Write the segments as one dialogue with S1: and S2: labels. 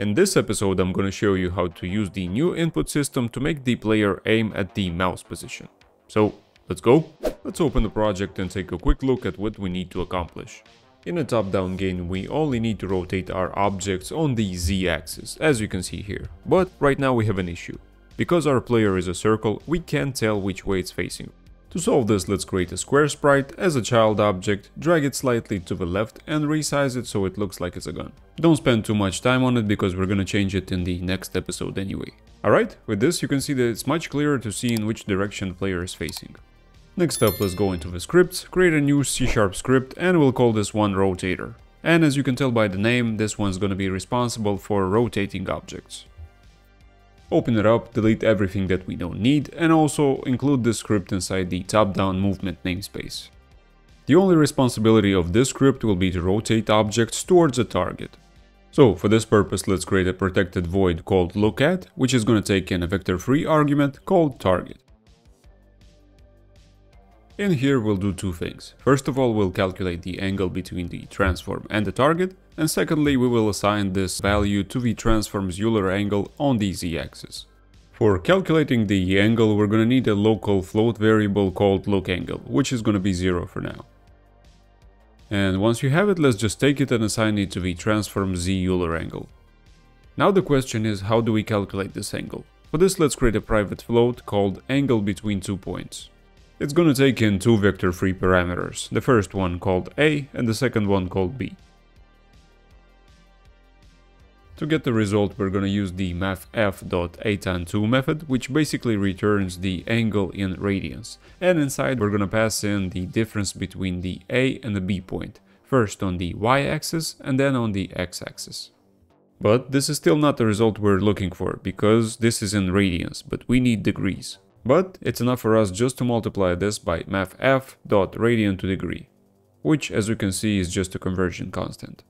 S1: In this episode I'm gonna show you how to use the new input system to make the player aim at the mouse position. So let's go. Let's open the project and take a quick look at what we need to accomplish. In a top-down game we only need to rotate our objects on the z-axis, as you can see here. But right now we have an issue. Because our player is a circle, we can't tell which way it's facing. To solve this, let's create a square sprite as a child object, drag it slightly to the left and resize it so it looks like it's a gun. Don't spend too much time on it because we're gonna change it in the next episode anyway. Alright, with this you can see that it's much clearer to see in which direction the player is facing. Next up, let's go into the scripts, create a new C-sharp script and we'll call this one rotator. And as you can tell by the name, this one's gonna be responsible for rotating objects. Open it up, delete everything that we don't need, and also include this script inside the top-down movement namespace. The only responsibility of this script will be to rotate objects towards a target. So for this purpose let's create a protected void called lookAt, which is going to take in a vector3 argument called target. In here we'll do two things. First of all we'll calculate the angle between the transform and the target, and secondly we will assign this value to the transform's Euler angle on the z-axis. For calculating the angle we're gonna need a local float variable called lookAngle, which is gonna be 0 for now. And once you have it, let's just take it and assign it to the transform z Euler angle. Now the question is how do we calculate this angle? For this let's create a private float called angle between two points. It's gonna take in two vector3 parameters, the first one called a and the second one called b. To get the result, we're gonna use the mathf.atan2 method, which basically returns the angle in radians. And inside we're gonna pass in the difference between the a and the b point, first on the y-axis and then on the x-axis. But this is still not the result we're looking for, because this is in radians, but we need degrees. But it's enough for us just to multiply this by mathf.radian to degree, which as you can see is just a conversion constant.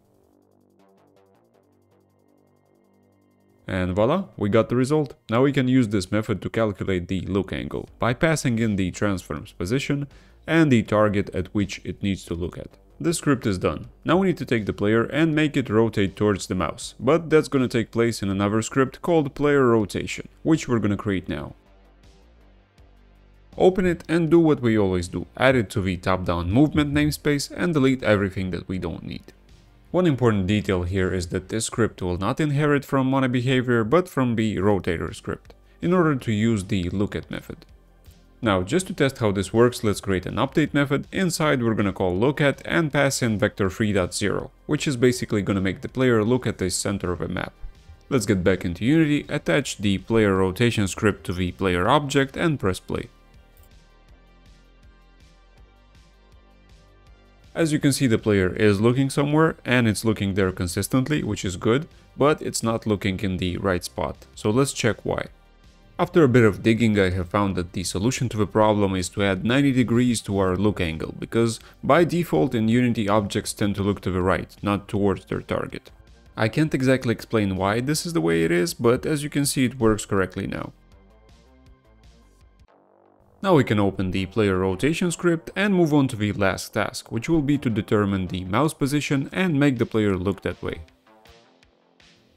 S1: And voila, we got the result. Now we can use this method to calculate the look angle by passing in the transform's position and the target at which it needs to look at. The script is done. Now we need to take the player and make it rotate towards the mouse, but that's gonna take place in another script called player rotation, which we're gonna create now. Open it and do what we always do, add it to the top-down movement namespace and delete everything that we don't need. One important detail here is that this script will not inherit from MonoBehaviour but from the rotator script, in order to use the lookAt method. Now, just to test how this works, let's create an update method. Inside we're gonna call lookAt and pass in vector3.0, which is basically gonna make the player look at the center of a map. Let's get back into Unity, attach the player rotation script to the player object and press play. As you can see the player is looking somewhere and it's looking there consistently, which is good, but it's not looking in the right spot, so let's check why. After a bit of digging I have found that the solution to the problem is to add 90 degrees to our look angle, because by default in Unity objects tend to look to the right, not towards their target. I can't exactly explain why this is the way it is, but as you can see it works correctly now. Now we can open the player rotation script and move on to the last task, which will be to determine the mouse position and make the player look that way.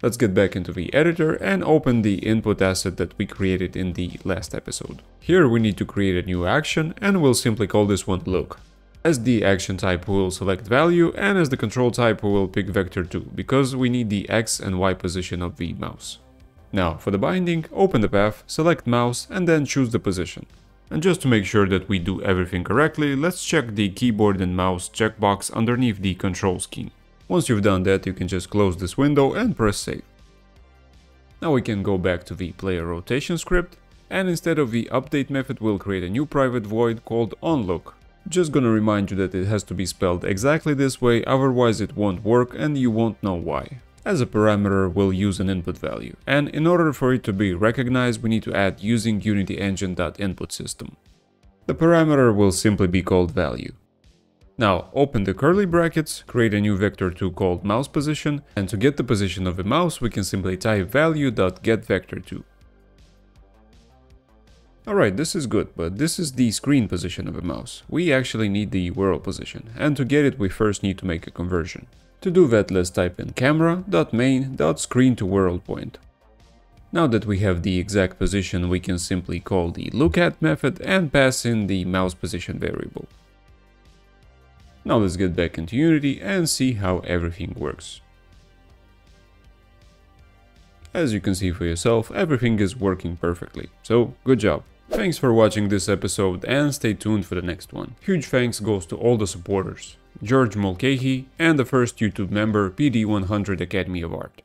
S1: Let's get back into the editor and open the input asset that we created in the last episode. Here we need to create a new action and we'll simply call this one look. As the action type we will select value and as the control type we will pick vector2 because we need the x and y position of the mouse. Now for the binding, open the path, select mouse and then choose the position. And just to make sure that we do everything correctly, let's check the keyboard and mouse checkbox underneath the control scheme. Once you've done that, you can just close this window and press save. Now we can go back to the player rotation script, and instead of the update method, we'll create a new private void called onLook. Just gonna remind you that it has to be spelled exactly this way, otherwise it won't work and you won't know why. As a parameter, we'll use an input value, and in order for it to be recognized, we need to add using UnityEngine.InputSystem. The parameter will simply be called value. Now, open the curly brackets, create a new vector2 called mouse position, and to get the position of the mouse, we can simply type value.getVector2. Alright, this is good, but this is the screen position of a mouse. We actually need the world position, and to get it we first need to make a conversion. To do that, let's type in camera.main.screen to world point. Now that we have the exact position, we can simply call the lookat method and pass in the mouse position variable. Now let's get back into Unity and see how everything works. As you can see for yourself, everything is working perfectly, so good job. Thanks for watching this episode and stay tuned for the next one. Huge thanks goes to all the supporters, George Mulcahy and the first YouTube member PD100 Academy of Art.